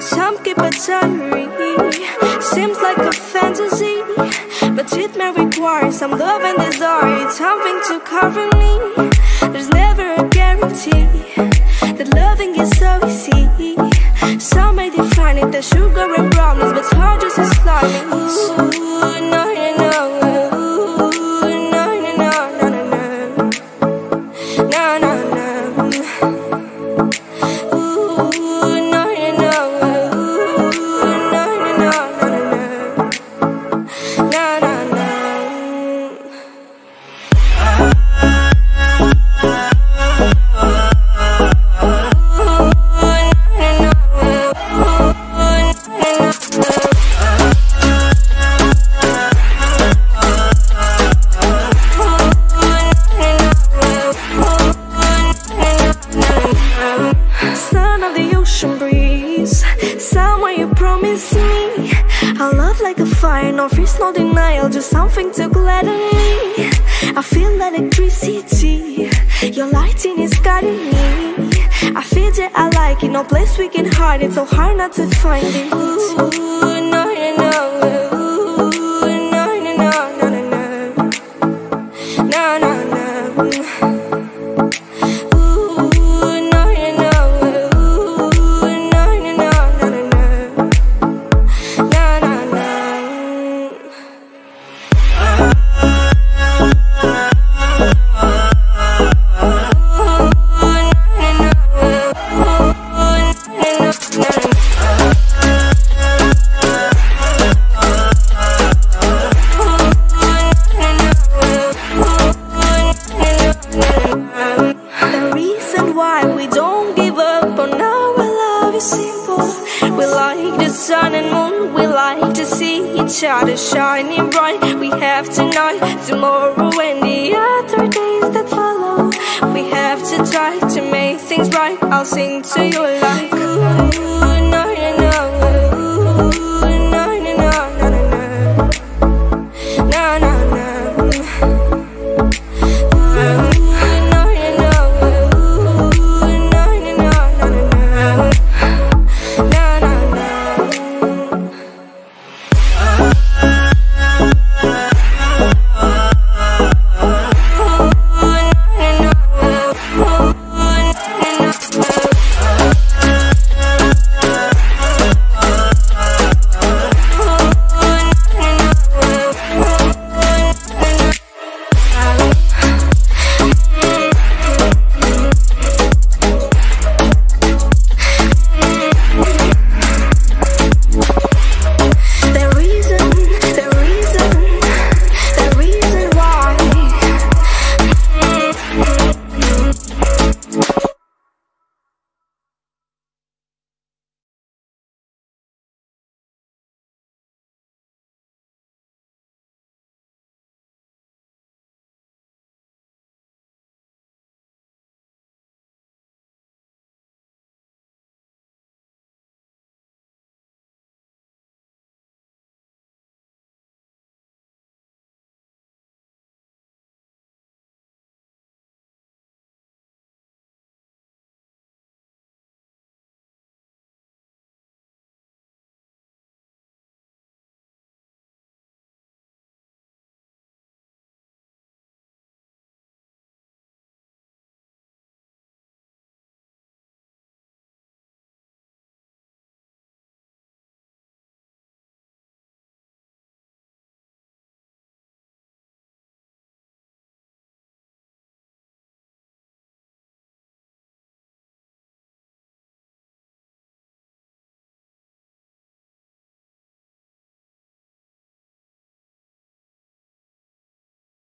Some keep a diary, seems like a fantasy, but it may require some love and desire, It's something to cover me. There's never a guarantee that loving is so easy. Some may define it as sugar and brownies, but it's hard just as Son of the ocean breeze. Somewhere you promise me A love like a fire, no fears, no denial Just something to gladden me. I feel electricity Your lighting is guiding me. I feel that I like it, no place we can hide it So hard not to find it. Ooh, each other shining bright. We have tonight, tomorrow, and the other days that follow. We have to try to make things right. I'll sing to you like. Ooh,